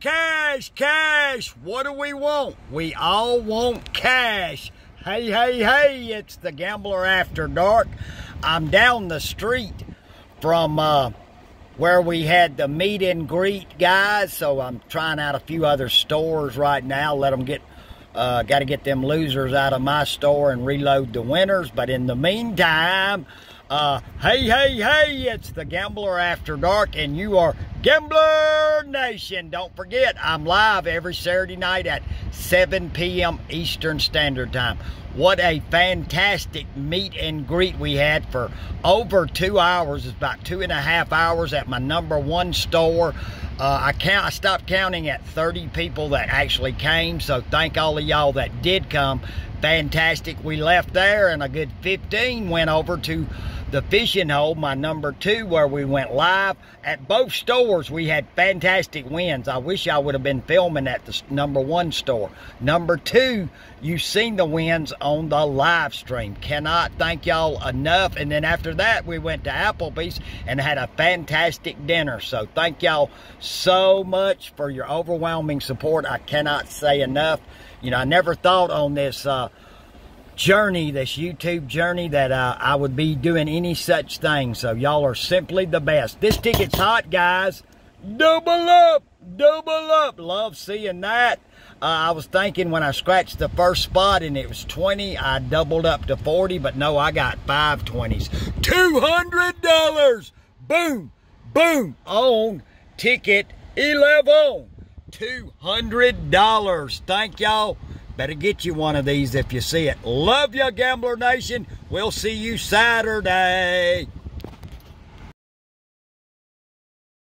Cash, cash, cash. What do we want? We all want cash. Hey, hey, hey, it's the Gambler After Dark. I'm down the street from uh, where we had the meet and greet guys, so I'm trying out a few other stores right now. Let them get, uh, got to get them losers out of my store and reload the winners. But in the meantime, uh, hey, hey, hey, it's the Gambler After Dark, and you are Gambler Nation. Don't forget, I'm live every Saturday night at 7 p.m. Eastern Standard Time. What a fantastic meet and greet we had for over two hours. It's about two and a half hours at my number one store. Uh, I count. I stopped counting at 30 people that actually came. So thank all of y'all that did come. Fantastic. We left there, and a good 15 went over to the fishing hole, my number two, where we went live. At both stores, we had fantastic wins. I wish I would have been filming at the number one store. Number two, you've seen the wins on the live stream. Cannot thank y'all enough. And then after that, we went to Applebee's and had a fantastic dinner. So thank y'all so much for your overwhelming support. I cannot say enough. You know, I never thought on this uh, journey, this YouTube journey, that uh, I would be doing any such thing. So y'all are simply the best. This ticket's hot, guys. Double up, double up. Love seeing that. Uh, I was thinking when I scratched the first spot and it was 20, I doubled up to 40, but no, I got five 20s. $200. Boom, boom, on ticket 11. $200. Thank y'all. Better get you one of these if you see it. Love ya, Gambler Nation. We'll see you Saturday.